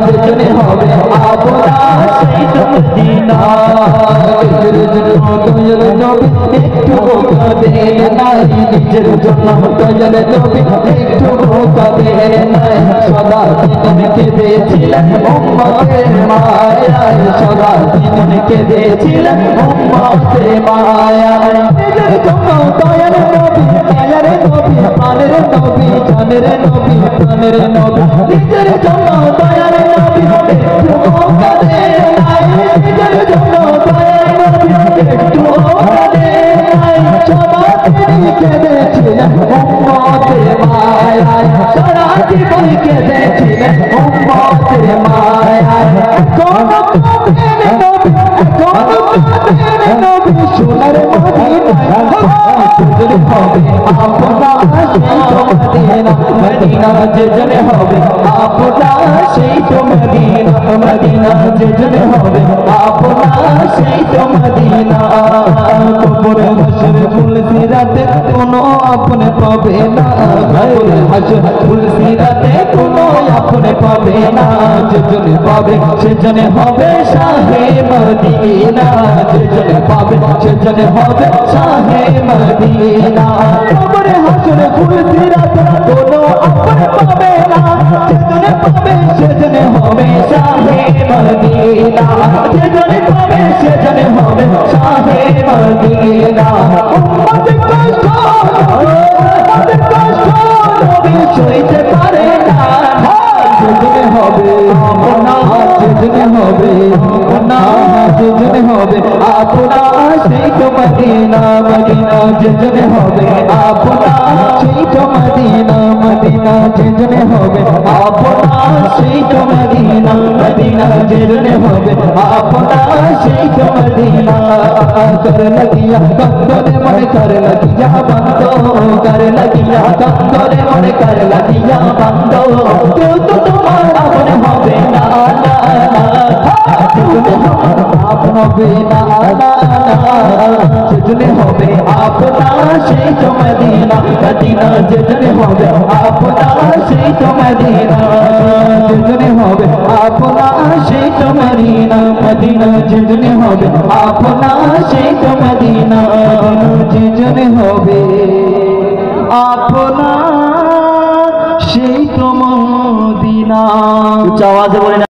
जितने होवे आबुदा सैद मदीना इजर जो तुम जल जो भी एक ठो का देन नहीं इजर जो नाम तो जल जो भी एक ठो का देन नहीं सदा दिन के बेचिल उम्मत माया सदा दिन के बेचिल उम्मत माया इजर जो नाम तो जल जो भी अलर जो भी पानर जो भी जानर जो भी मेरे नबी निजर जमा दयार नबी होते तू मौका दे नाए निजर जमा दयार नबी होते तू मौका दे नाए क्षमा तेरी के दे छिले उम्मत माया सारा जीवन के दे छिले उम्मत माया कौन पाते ने नबी कौन पाते ने नबी सुनर मदीना सुनर पाते अपना आशीष मदीना মদিনা যেজনে হবে আপনা সেই তো মদিনা মদিনা যেজনে হবে আপনা সেই তো মদিনা কবরে হাসর ফুল সিরাতে কোনো আপনে পাবে না কবরে হাসর ফুল সিরাতে কোনো আপনে পাবে না যেজনে পাবে সেজনে হবে শাহে মদিনা যেজনে পাবে সেজনে হবে শাহে মদিনা কবরে হাসর ফুল সিরাতে কোনো আপনে পাবে না যেজনে পাবে সেজনে হবে শাহে মদিনা যেজনে হবে আপনার সেই তো মদিনা মদিনা যেজনে হবে আপনার সেই তো মদিনা মদিনা যেজনে হবে আপনার সেই তো মদিনা মদিনা যেজনে হবে আপনার সেই তো মদিনা কর লাগিয়া কন্দরে মনে কর লাগিয়া বন্ধ কর লাগিয়া কন্দরে মনে কর লাগিয়া বন্ধ কেউ তো তোমার আপন হবে না যেজনে হবে আপনা সেই তো মদিনা মদিনা যেজনে হবে আপনা সেই তো মদিনা যেজনে হবে আপনা সেই তো মদিনা মদিনা যেজনে হবে আপনা সেই তো মদিনা যেজনে হবে আপনা সেই তো মদিনা উচ্চ আওয়াজে বলে